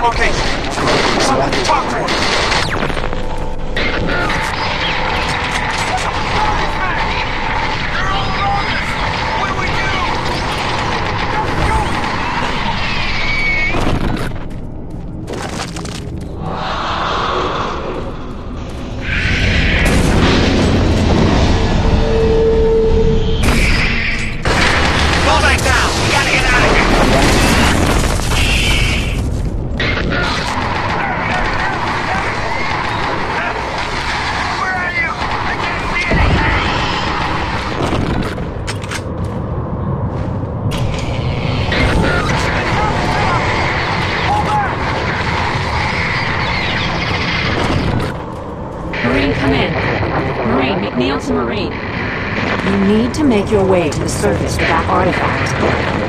your location. Someone talk to him. Your way to the surface with that artifact.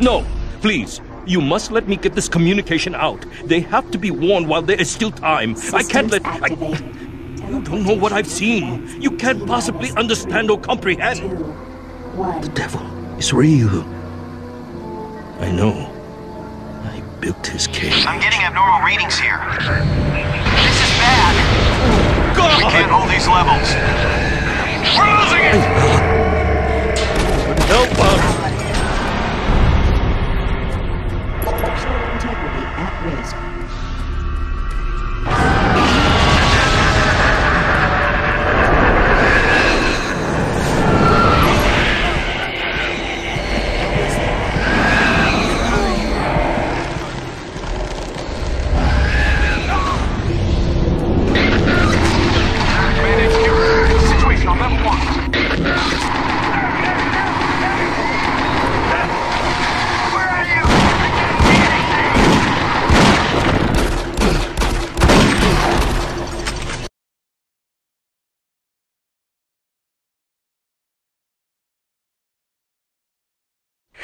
No, no, please. You must let me get this communication out. They have to be warned while there is still time. I can't let. I, you don't know what I've seen. You can't possibly understand or comprehend. The devil is real. I know. I built his cage. I'm getting abnormal readings here. This is bad. God! We can't hold these levels.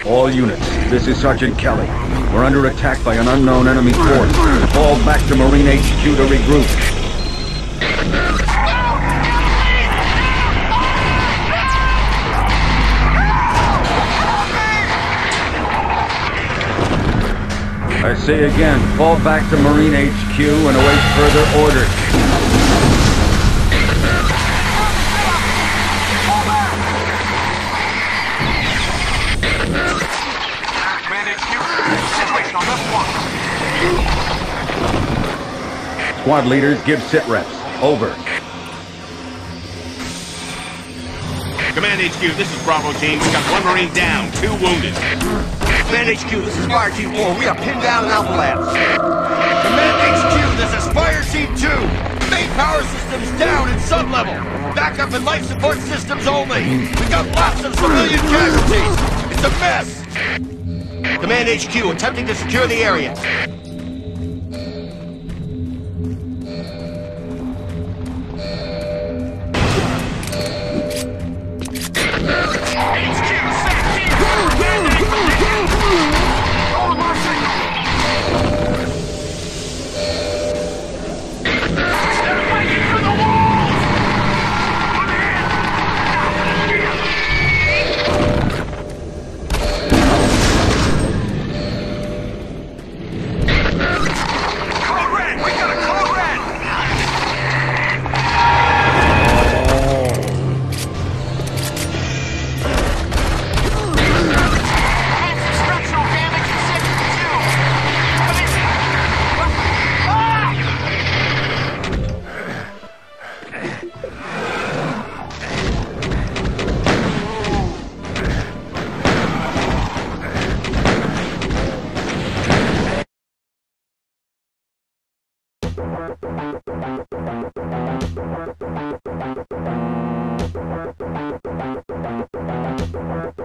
All units, this is Sergeant Kelly. We're under attack by an unknown enemy force. Fall back to Marine HQ to regroup. I say again, fall back to Marine HQ and await further orders. Squad leaders, give sit reps. Over. Command HQ, this is Bravo team. We got one Marine down, two wounded. Command HQ, this is Fire Team 4. We are pinned down in Alpha Labs. Command HQ, this is Fire Team 2. Main power systems down in sub-level. Backup and life support systems only. We got lots of civilian casualties. It's a mess. Command HQ, attempting to secure the area. Thank you.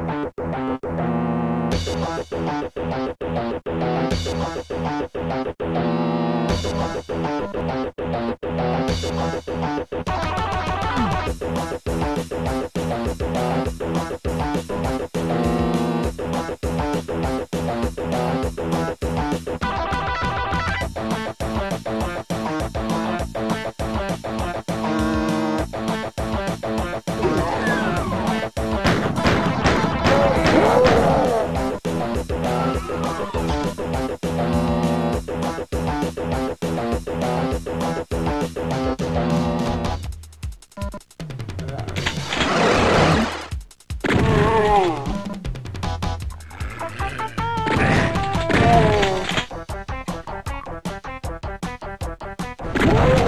Whoa!